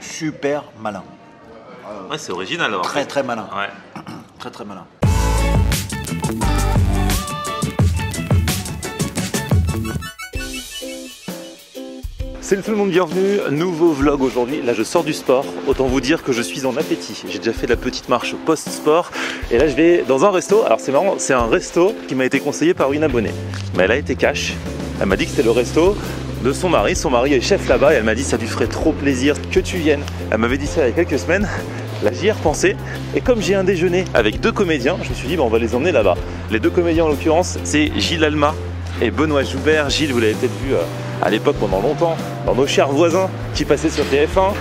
super malin. Ouais, c'est original. en Très très malin. Ouais. Très très malin. Salut tout le monde, bienvenue. Nouveau vlog aujourd'hui. Là, je sors du sport. Autant vous dire que je suis en appétit. J'ai déjà fait la petite marche post-sport. Et là, je vais dans un resto. Alors, c'est marrant, c'est un resto qui m'a été conseillé par une abonnée. Mais elle a été cash. Elle m'a dit que c'était le resto de son mari. Son mari est chef là-bas. Et elle m'a dit ça lui ferait trop plaisir que tu viennes. Elle m'avait dit ça il y a quelques semaines. Là, j'y ai repensé. Et comme j'ai un déjeuner avec deux comédiens, je me suis dit, bon, on va les emmener là-bas. Les deux comédiens, en l'occurrence, c'est Gilles Alma et Benoît Joubert. Gilles, vous l'avez peut-être vu euh, à l'époque pendant longtemps dans nos chers voisins qui passaient sur TF1.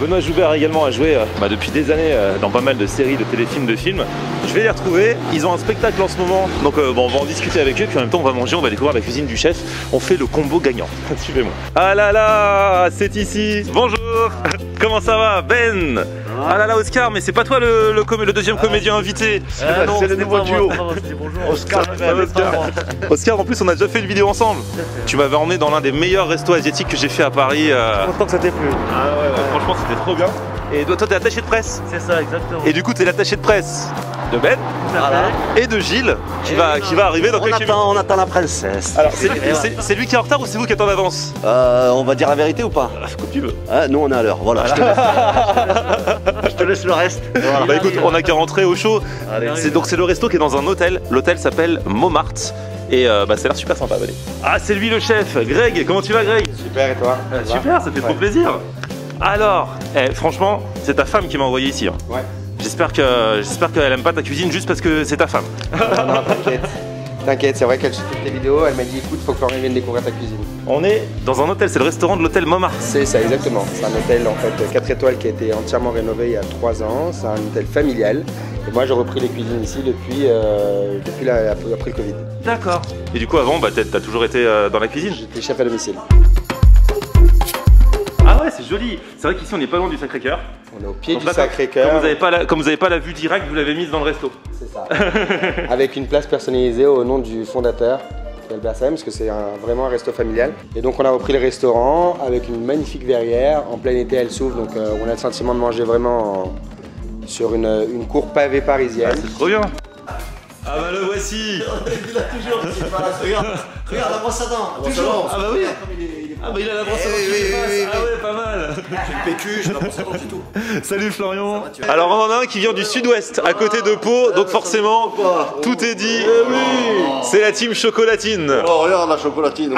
Benoît Joubert également a joué euh, bah, depuis des années euh, dans pas mal de séries, de téléfilms, de films. Je vais les retrouver. Ils ont un spectacle en ce moment, donc euh, on va en discuter avec eux. Puis en même temps, on va manger, on va découvrir la cuisine du chef. On fait le combo gagnant. Suivez-moi. Ah là là, c'est ici. Bonjour. Comment ça va, Ben? Ah là là, Oscar, mais c'est pas toi le, le comé- le deuxième comédien invité. Ah non, c'est le nouveau duo. moi, bonjour. Oscar, Oscar. en plus, on a déjà fait une vidéo ensemble. Tu m'avais emmené dans l'un des meilleurs restos asiatiques que j'ai fait à Paris. euh. Content que ça t'ait plu. Ah ouais, ouais, franchement, c'était trop bien. Et toi, toi, t'es attaché de presse. C'est ça, exactement. Et du coup, t'es l'attaché de presse de Ben Voilà. et de Gilles qui va, qui va arriver dans On quelques minutes. attend, on attend la princesse. Alors, c'est lui, c'est- c'est lui qui est en retard ou c'est vous qui êtes en avance Euh, on va dire la vérité ou pas Ah, Comme tu veux. Hein, Nous on est à l'heure, voilà. Je, te laisse, je te laisse le reste. Voilà. Bah écoute, on a qu'à rentrer au chaud. Donc c'est le resto qui est dans un hôtel. L'hôtel s'appelle Montmartre. Et euh, bah, ça a l'air super sympa, allez. Ah, c'est lui le chef, Greg. Comment tu vas, Greg Super, et toi Euh, Super, ça fait trop plaisir. Alors, eh, franchement, c'est ta femme qui m'a envoyé ici. hein. Ouais. J'espère que j'espère qu'elle aime pas ta cuisine juste parce que c'est ta femme. Non, non, t'inquiète. T'inquiète, c'est vrai qu'elle suit toutes tes vidéos. Elle m'a dit écoute, faut que Florian vienne découvrir ta cuisine. On est dans un hôtel, c'est le restaurant de l'hôtel Montmartre. C'est ça, exactement. C'est un hôtel en fait 4 étoiles qui a été entièrement rénové il y a 3 ans. C'est un hôtel familial. Et moi, j'ai repris les cuisines ici depuis, euh, depuis la- après le Covid. D'accord. Et du coup, avant, bah, t'as t'as toujours été euh, dans la cuisine. J'étais chef à domicile. Ah c'est joli. C'est vrai qu'ici, on n'est pas loin du Sacré-Cœur. On est au pied Donc du là, Comme Sacré-Cœur. vous n'avez pas, la- comme vous avez pas la vue directe, vous l'avez mise dans le resto. C'est ça. Avec une place personnalisée au nom du fondateur, Albert Sam, parce que c'est un- vraiment un resto familial. Et donc on a repris le restaurant avec une magnifique verrière. En plein été, elle s'ouvre, donc euh, on a le sentiment de manger vraiment en- sur une, une cour pavée Ah, parisienne. c'est trop bien. Ah bah le voici. Il a toujours, regarde, regarde la brosse à dents. Toujours. Ah bah oui. Ah bah il a la brosse à dents Eh qui oui, dépasse. oui, oui, Ah oui. ouais, pas mal. J'ai le PQ, j'ai la brosse à dents, c'est tout. Salut Florian. va, tu vas Alors on en a un qui vient du sud-ouest, à côté de Pau, donc forcément tout est dit. C'est la team chocolatine. Oh, regarde la chocolatine.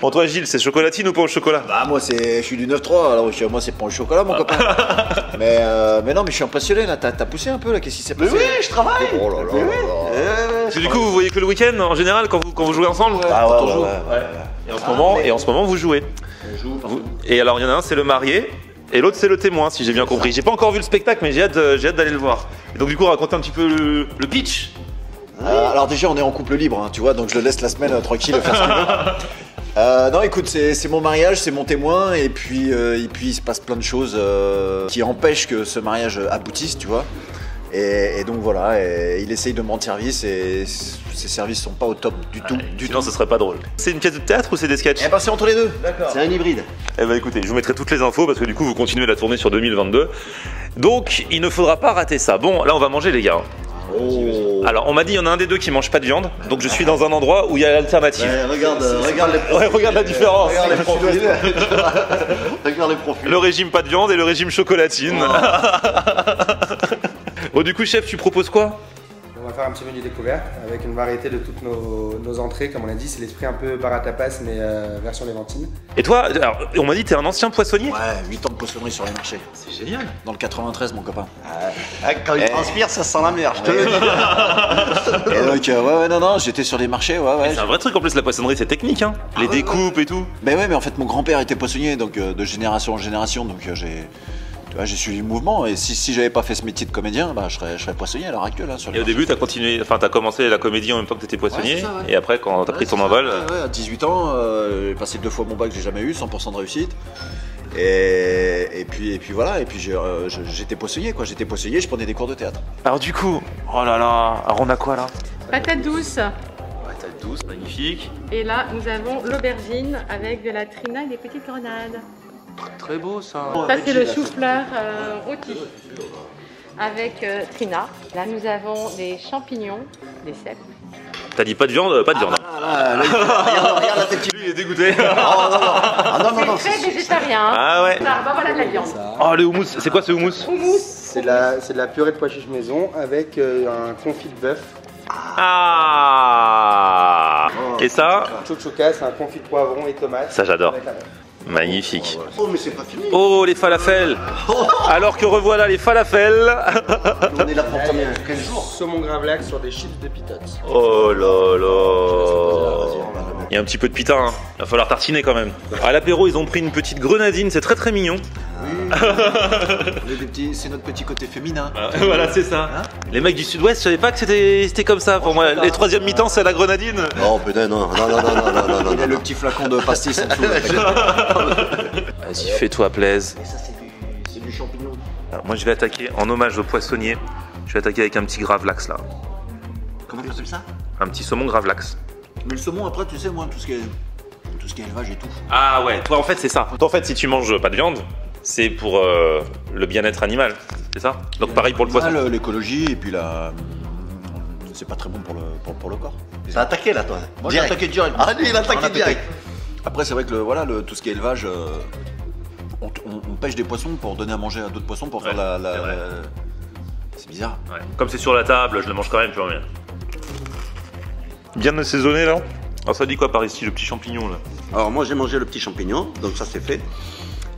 Bon toi Gilles, c'est chocolatine ou pas au chocolat? Bah moi c'est, je suis du 9-3, alors je- moi c'est pas au chocolat mon copain. mais, euh, mais non mais je suis impressionné là, t'as, poussé un peu là, qu'est-ce qui s'est Mais passé oui, je travaille. Oh là là là là. Parce que du coup vous voyez que le week-end en général quand vous, quand vous jouez ensemble Ah ouais, on ouais, joue. ouais, ouais, Et en ce moment, et en ce moment vous jouez. Vous- Et alors il y en a un c'est le marié. Et l'autre c'est le témoin si j'ai bien compris. J'ai pas encore vu le spectacle mais j'ai hâte, euh, j'ai hâte d'aller le voir. Et donc du coup racontez un petit peu le, le pitch. Euh, alors déjà on est en couple libre, hein, tu vois, donc je le laisse la semaine euh, tranquille faire ce qu'il veut. Euh, non écoute, c'est, c'est mon mariage, c'est mon témoin, et puis, euh, et puis il se passe plein de choses euh, qui empêchent que ce mariage aboutisse, tu vois. Et, et donc voilà, et il essaye de me rendre service et ses services sont pas au top du tout, du Sinon tout. ce serait pas drôle. C'est une pièce de théâtre ou c'est des sketchs Eh ben c'est entre les deux. C'est un hybride. Eh ben écoutez, je vous mettrai toutes les infos parce que du coup vous continuez la tournée sur 2022. Donc il ne faudra pas rater ça. Bon, là on va manger les gars. Oh. Alors on m'a dit il y en a un des deux qui mange pas de viande, donc je suis dans un endroit où il y a l'alternative. Ouais, regarde, euh, regarde les Ouais, regarde la différence. Regarde les profils. regarde les profils. Le régime pas de viande et le régime chocolatine. bon du coup chef, tu proposes quoi On va faire un petit menu découverte avec une variété de toutes nos, nos entrées. Comme on a dit, c'est l'esprit un peu bar à tapas, mais euh, version léventine. Et toi, alors, on m'a dit t'es un ancien poissonnier Ouais, 8 ans de poissonnerie sur les marchés. C'est génial. Dans le 93 mon copain. Ah, Quand il Eh. transpire, ça sent la mer, je te le dis. Et donc euh, ouais ouais non non, j'étais sur les marchés, ouais ouais. C'est un vrai truc en plus la poissonnerie, c'est technique hein. Les découpes et tout. Mais ouais, mais en fait, mon grand-père était poissonnier, donc euh, de génération en génération, donc euh, j'ai, j'ai suivi le mouvement. Et si, si j'avais pas fait ce métier de comédien, bah, je serais, je serais poissonnier à l'heure actuelle. hein, sur les Et au début t'as continué, enfin t'as commencé la comédie en même temps que t'étais poissonnier. Ouais, c'est ça, ouais. Et après quand t'as Ouais, pris ton envol. ouais, ouais, à 18 ans, euh, j'ai passé deux fois mon bac, j'ai jamais eu, 100% de réussite. Et, et puis et puis voilà, et puis euh, j'étais poissonnier quoi, j'étais poissonnier, je prenais des cours de théâtre. Alors du coup, oh là là, alors on a quoi là? Patate douce. Patate patate douce, magnifique. Et là, nous avons l'aubergine avec de la trina et des petites grenades. Très beau ça. Ça, c'est le chou-fleur euh, rôti avec euh, trina. Là, nous avons des champignons, des cèpes. T'as dit pas de viande, pas de viande. Ah, là, là, il- regarde, regarde la tête Lui il est dégoûté. Ah non, non, non. C'est très végétarien. hein. ah ouais. Ah, bah voilà de la viande. Oh le houmous, c'est quoi ce houmous Houmous. C'est de, la, c'est de la purée de pois chiches maison avec euh, un confit de bœuf. Ah Et ça Chouchouka, c'est un confit de poivron et tomate. Ça j'adore. Magnifique. Oh, mais c'est pas fini. Oh les falafels Alors que revoilà les falafels On est là pour combien 15 jours Saumon gravlax sur des chips de pitotes. Oh là là Il y a un petit peu de pita, hein. il va falloir tartiner quand même. À l'apéro ils ont pris une petite grenadine, c'est très très mignon. On est des petits- C'est notre petit côté féminin. voilà c'est ça. Les mecs du sud-ouest, je savais pas que c'était c'était comme ça pour moi. Les troisième mi-temps c'est la grenadine. Oh putain, non, non, non, non, non, non, non, non, Il y a non. le petit flacon de pastis en dessous. Vas-y fais-toi plaise. Et ça, c'est du, c'est du champignon. Alors, moi je vais attaquer en hommage au poissonnier. Je vais attaquer avec un petit gravlax là. Comment tu appelles ça? Un petit saumon gravlax. Mais le saumon, après, tu sais, moi, tout ce qui est, tout ce qui est élevage et tout. Ah ouais, toi en fait c'est ça. Toi en fait si tu manges pas de viande, c'est pour euh, le bien-être animal, c'est ça? Donc pareil pour le Ah, poisson. le- l'écologie et puis la. C'est pas très bon pour le, pour, pour le corps. T'as attaqué là, toi Moi, j'ai attaqué direct. Ah, lui, il a attaqué direct. Après, c'est vrai que le, voilà, le, tout ce qui est élevage, euh, on, on- on pêche des poissons pour donner à manger à d'autres poissons pour faire Ouais, la. la- c'est vrai. la- C'est bizarre. Ouais. Comme c'est sur la table, je le mange quand même, tu vois bien. Bien assaisonné là? Alors ça dit quoi par ici, le petit champignon là? Alors, moi, j'ai mangé le petit champignon, donc ça, c'est fait.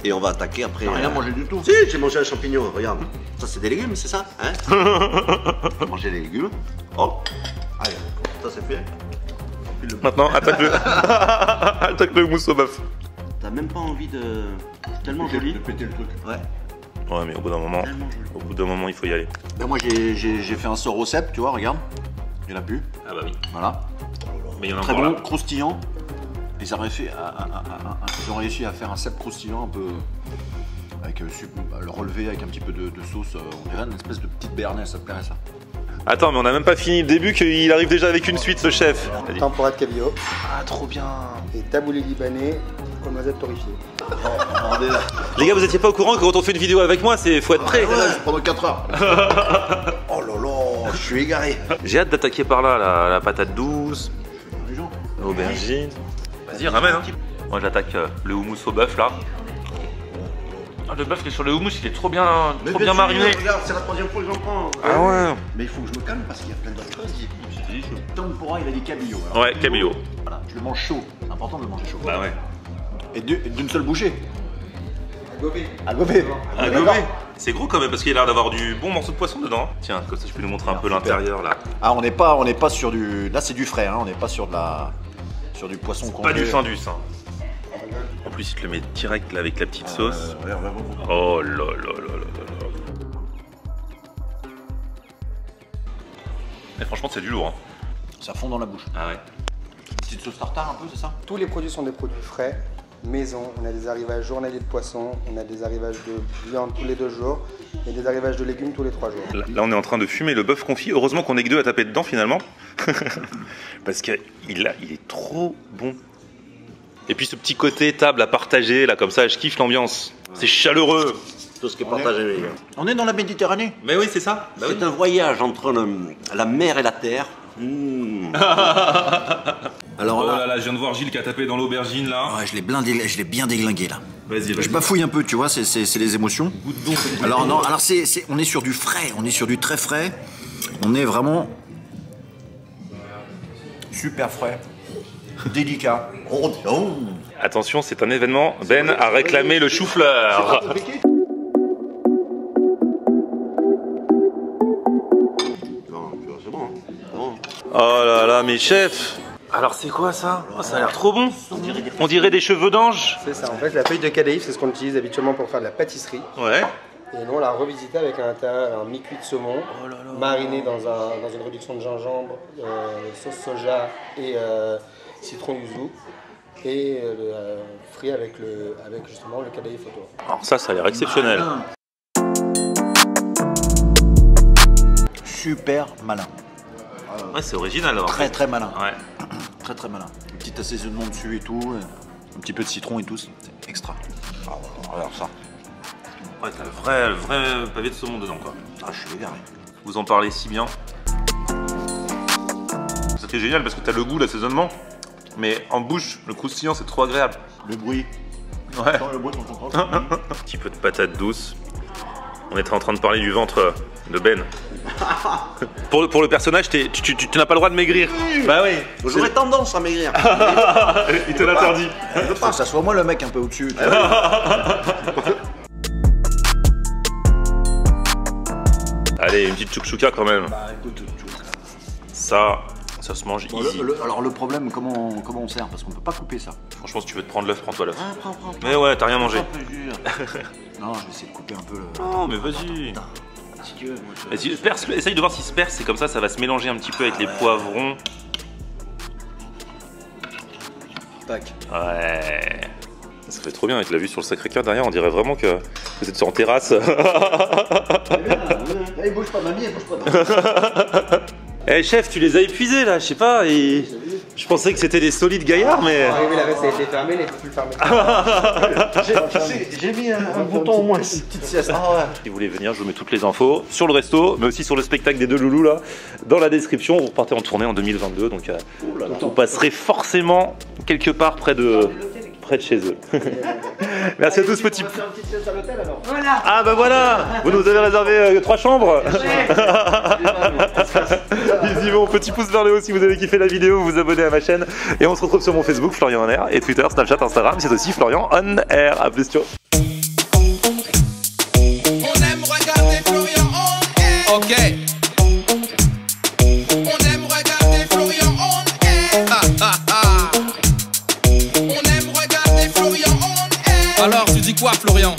Et on va attaquer après. T'as rien euh, mangé du tout. Si, j'ai mangé un champignon, regarde. Ça, c'est des légumes, c'est ça hein mangé des légumes. Oh Allez, ça, c'est fait. Maintenant, attaque le, attaque le mousse au bœuf. T'as même pas envie de. Tellement joli. péter le truc. Ouais, Ouais, mais au bout d'un moment, au bout d'un moment, il faut y aller. Ben, moi, j'ai- fait un sort au cèpe, tu vois, regarde. Il a pu. Ah bah oui. Voilà. Mais il y en a Très bon, là. croustillant. Et ça aurait fait, un- un- un- un- ils ont réussi à faire un cèpe croustillant un peu. Avec euh, su- le relevé avec un petit peu de, de sauce. euh, On dirait une espèce de petite béarnaise, ça te plairait ça Attends, mais on a même pas fini le début qu'il arrive déjà avec une suite, ce chef. Tempura de cabillaud Ah, trop bien et taboulé libanais aux noisettes torréfiées. Les gars, vous étiez pas au courant que quand on fait une vidéo avec moi, c'est faut être prêt. Pendant 4 heures Oh là là, je suis égaré. J'ai hâte d'attaquer par là, la, la patate douce, l'aubergine. Vas-y, ramène. Hein. Moi, j'attaque euh, le houmous au bœuf là. Ah, le bœuf qui est sur le houmous, il est trop bien, Mais trop bien mariné. Regarde, c'est la troisième fois que j'en prends. Ah ouais. Mais il faut que je me calme parce qu'il y a plein d'autres choses. Tempura, il a dit cabillaud. alors. Ouais, cabillaud. Voilà, je le mange chaud. C'est important de le manger chaud. Bah ouais. Et du- et d'une seule bouchée. À gober. Un gobelet. C'est gros quand même parce qu'il a l'air d'avoir du bon morceau de poisson dedans. Tiens, comme ça je peux lui montrer un peu Super. l'intérieur là. Ah, on n'est pas, on n'est pas sur du. Là, c'est du frais. Hein. On n'est pas sur de la, sur du poisson Pas congelé. du findus. Hein. En plus, il te le met direct là avec la petite sauce. Euh, regarde, regarde, regarde. Oh là là là là là là. Et franchement, c'est du lourd. Hein. Ça fond dans la bouche. Ah ouais. Petite sauce tartare un peu, c'est ça? Tous les produits sont des produits frais, maison. On a des arrivages journaliers de poissons, on a des arrivages de viande tous les deux jours et des arrivages de légumes tous les trois jours. Là, là, on est en train de fumer le bœuf confit. Heureusement qu'on est que deux à taper dedans finalement. Parce qu'il il est trop bon. Et puis ce petit côté table à partager, là comme ça, je kiffe l'ambiance. C'est chaleureux. Tout ce qui est partagé. les gars. On est dans la Méditerranée. Mais oui, c'est ça. Bah oui. C'est un voyage entre le- la mer et la terre. Mmh. Alors Oh là, là là, je viens de voir Gilles qui a tapé dans l'aubergine là. ouais, je l'ai blindé, je l'ai bien déglingué là. Vas-y, Je bafouille un peu, tu vois, c'est- c'est c'est les émotions. Alors non, alors c'est, c'est- on est sur du frais, on est sur du très frais. On est vraiment super frais, délicat. Oh, oh. Attention, c'est un événement. Ben a réclamé le chou-fleur. Oh là là, mes chefs Alors c'est quoi ça? Oh, Ça a l'air trop bon On dirait des cheveux d'ange C'est ça, en fait, la feuille de cadaïf, c'est ce qu'on utilise habituellement pour faire de la pâtisserie. Ouais. Et nous, on l'a revisité avec un, intérieur, un mi-cuit de saumon, mariné dans, un- dans une réduction de gingembre, euh, sauce soja et euh, citron yuzu. Et euh, euh, frit avec, le, avec justement le cadaïf autour. Alors ça, ça a l'air exceptionnel. Super malin, Ouais, c'est original alors. très très malin. Ouais. Très très malin. Un petit assaisonnement dessus et tout, un petit peu de citron et tout, c'est extra. Ah, regarde ça. Ouais, t'as le vrai, le vrai pavé de saumon dedans, quoi. Ah, je suis égaré. Vous en parlez si bien. C'était génial parce que t'as le goût, l'assaisonnement, mais en bouche, le croustillant, c'est trop agréable. Le bruit. Ouais. Le bruit, on comprend. Un petit peu de patate douce. On était en train de parler du ventre de Ben. pour, le, pour le personnage, t'es- tu, tu- tu- tu n'as pas le droit de maigrir. Bah oui. J'aurais tendance à maigrir. Il te l'interdit. Faut que ça soit moi le mec un peu au-dessus. Allez, une petite chouchouka quand même. Bah écoute, Ça, ça se mange Bon, easy. le- le- alors le problème, comment, comment on sert? Parce qu'on peut pas couper ça. Franchement, si tu veux te prendre l'œuf, prends-toi l'œuf. Ah, prends, prends, Mais ouais, t'as rien mangé. Non, je vais essayer de couper un peu le. Non, mais vas-y. Si tu veux, Vas-y, perce- essaye de voir s'il se perce, c'est comme ça, ça va se mélanger un petit peu avec les poivrons. Tac. Ouais. Ça fait trop bien avec la vue sur le Sacré-Cœur derrière, on dirait vraiment que vous êtes en terrasse. Eh, bouge pas, mamie, bouge pas. Eh chef, tu les as épuisés là, je sais pas, et... je pensais que c'était des solides gaillards, mais... Arrivé, la veste a été fermée, elle n'est plus fermée. J'ai mis un, un bouton au moins. Une petite sieste. Ah ouais. Si vous voulez venir, je vous mets toutes les infos sur le resto, mais aussi sur le spectacle des deux loulous là, dans la description. Vous repartez en tournée en 2022, donc euh, vous passerez forcément quelque part près de, près de chez eux. Merci à tous, à l'hôtel alors. Voilà. Ah bah voilà, vous nous avez réservé euh, trois chambres. Vont, petit pouce vers le haut si vous avez kiffé la vidéo, vous vous abonnez à ma chaîne et on se retrouve sur mon Facebook Florian On Air et Twitter, Snapchat, Instagram, c'est aussi Florian On Air. À plus, ciao. On aime regarder Florian on air. Ok. On aime regarder Florian on air. Ah, ah, ah. On aime regarder Florian on air. Alors, tu dis quoi, Florian?